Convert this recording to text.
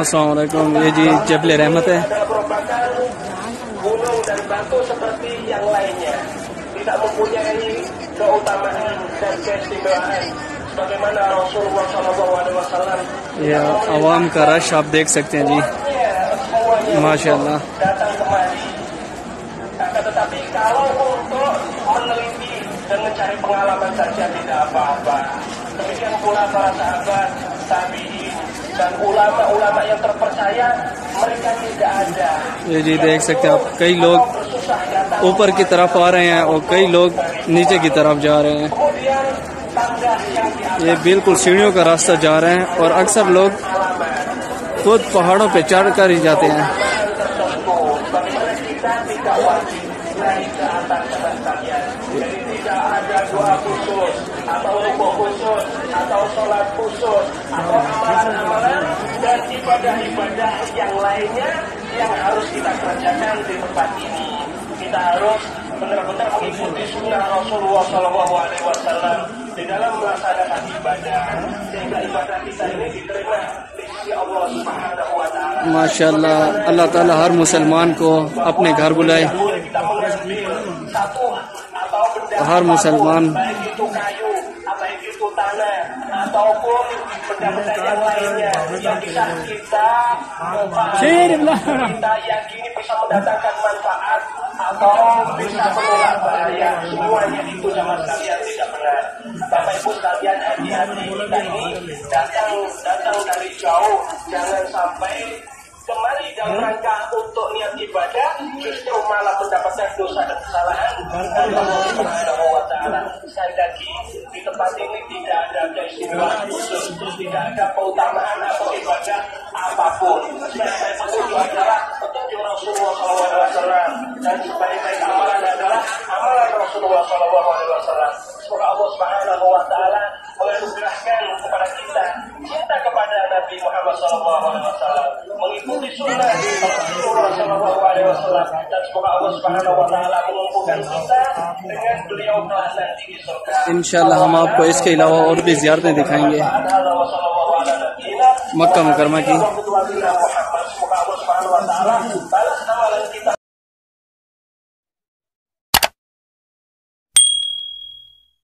Assalamualaikum ये जी जबल रहमत है merupakan gunung dan batu seperti yang lainnya. Tidak mempunyai keutamaan dan keistimewaan sebagaimana Rasulullah SAW. ये आवाम का रश आप देख सकते हैं जी semuanya माशाल्लाह datang kemari. Akan tetapi kalau untuk meneliti dan mencari pengalaman saja tidak apa-apa. Demikian pula para sahabat, tabi'in, dan ulama-ulama yang terpercaya mereka tidak ada ये जी देख सकते हैं आप कई लोग ऊपर की तरफ़ आ रहे हैं और कई लोग नीचे की तरफ़ जा रहे हैं ये बिल्कुल सीढ़ियों का रास्ता जा रहे हैं और अक्सर लोग खुद पहाड़ों पे चढ़ कर ही जाते हैं jadi atau sholat khusus ibadah-ibadah yang lainnya yang harus kita kerjakan di tempat ini kita harus benar-benar mengikuti sunnah Rasulullah Shallallahu Alaihi Wasallam di dalam melaksanakan ibadah sehingga ibadah kita ini diterima di sisi Allah Subhanahu Wa Taala माशाल्लाह अल्लाह ताला हर मुसलमान को अपने घर बुलाए boleh kita mengambil satu atau benda हर मुसलमान itu tanah ataupun benda-benda yang lainnya. Yang bisa kita kita yakini bisa mendatangkan manfaat atau bisa menolak bahaya. Semuanya itu sama sekalian tidak benar. Bapak Ibu sekalian hati-hati. Kita ini datang datang dari jauh. Jangan sampai kemari dalam rangka niat ibadah justru malah mendapatkan dosa dan kesalahan Allah Subhanahu wa taala. Sekali lagi di tempat ini tidak ada keistimewaan khusus, tidak ada keutamaan atau ibadah apa pun. Sebaik-baik petunjuk adalah petunjuk Rasulullah SAW dan sebaik-baik amalan adalah amalan Rasulullah SAW. Semoga Allah Subhanahu wa taala menganugerahkan kepada kita cinta kepada Nabi Muhammad SAW इंशाल्लाह हम आपको इसके अलावा और भी जियारतें दिखाएँगे. मक्का मुकरमा की